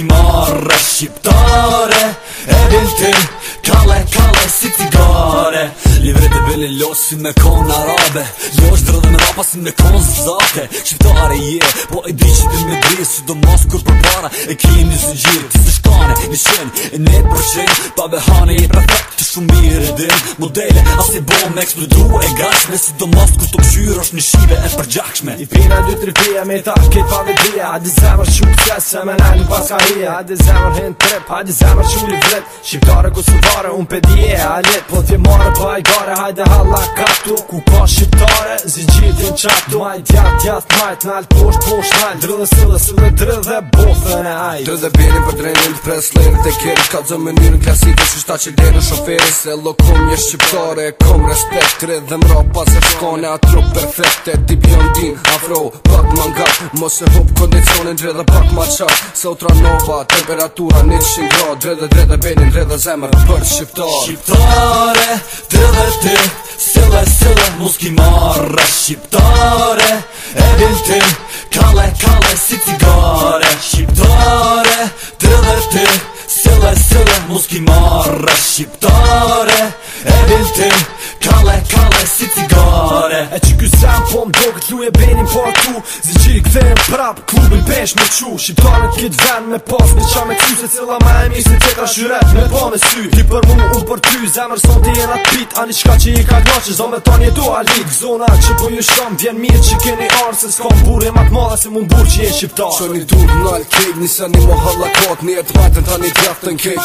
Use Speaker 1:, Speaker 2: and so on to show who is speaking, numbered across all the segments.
Speaker 1: Simão Dele lojsh si me kon në arabe Lojsh drë dhe me rapa si me kon së Shqiptare je, yeah, po e di që ti me dris Si do mos kur për para e kini një zë Ti së shkane, një shen, e një përshen Pa behane je pra fakt të shumë mirë e din Modele as i bom e eksplodru e gashme Si do mos kur të
Speaker 2: pëshyr është një shive e përgjakshme I pina dy tri pia, me ta kej pa me A di zemër shumë të se me në një paska hia A di zemër hen trep, a di zemër shumë një vlet Shqiptare ku së vare, unë pedie, a let Po të jemore, po gare, hajde Allah ka ku ka shqiptare Zi gjithin qatu Maj djatë djatë majt nalë posht, posht, nalë Drëdhe së dhe së dhe drëdhe bofe e ajt Drëdhe bjerin për drejnin të pres lirë Të kjeri ka dzo mënyrën klasikën Që shta që lirën
Speaker 3: shoferi Se lokum një shqiptare kom respekt Drëdhe redhe më rapa se shkone a trup perfekte E ti pion din afro pak më Mos e hop kondicionin drëdhe pak ma qak Se u nova temperatura një shqindra Drëdhe drëdhe bjerin drëdhe zemër për shqiptare Shqiptare, drëdhe ti Sila, sila, muskimara Shqiptare, e biltin Kale, kale, si tigare Shqiptare,
Speaker 2: dilleti Sila, sila, muskimara Shqiptare, e biltin Kale, kale, si cigare E që kësë jam po më dogët lu e benim po atu Zë që i këtë e më prap, klubin pesh me qu Shqiptarët këtë ven me pas Në qa me ku se cila ma e mirë se të ka shyret Me po me sy, ti për mu, u për ty Zemër son t'i jena t'pit Ani një shka që i ka gnaqë, zonë me ta një do alit Zona që po ju shkam, vjen mirë që keni arë Se s'kam burë e matë madhe se mund burë që je shqiptar Qo një dur në alë kejt, njësa një mo halla kot Një e të matën ta një djaftën kejt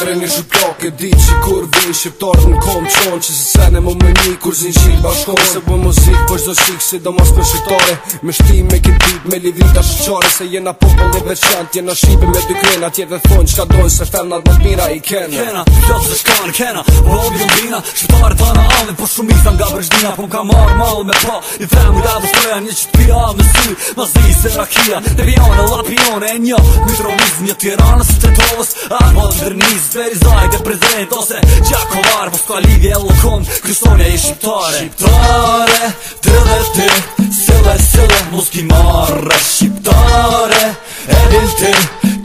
Speaker 2: Re një një kur
Speaker 4: zin qilë bashkore Se bën muzik për zdo shik si do mos për shqitare Me shti me kit bit me livita shqare Se jena popën dhe veçant jena shqipi me dy krena Tje dhe thonë qka dojnë se fernat
Speaker 3: më
Speaker 1: të mira i kena Kena, pjot dhe shkan, kena, rog dhe mbina Shqiptar të anë alin për po shumit të nga brejshdina Po m'ka marë, malë me pa i vremu nga dhe shtoja Një që t'pia në sy, ma zi se rakia Dhe vijane, lapione, një mitrovizm Një tjeranës të po e lokon, kryson me i shqiptare Shqiptare, të dhef ti Sile, sile, mus ki marre Shqiptare, e bil ti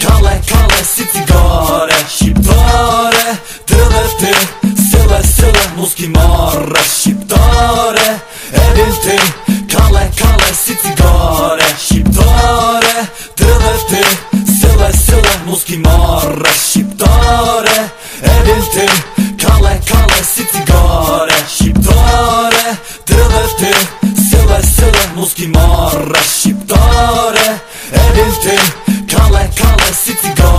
Speaker 1: Kale, kale, si cigare Shqiptare, të dhef ti Sile, sile, mus ki marre Shqiptare, e bil ti
Speaker 4: Kale, kale, si cigare Shqiptare, të dhef ti Sile, sile, mus ki marre Shqiptare, e bil Kale, kale, si cigare city girl.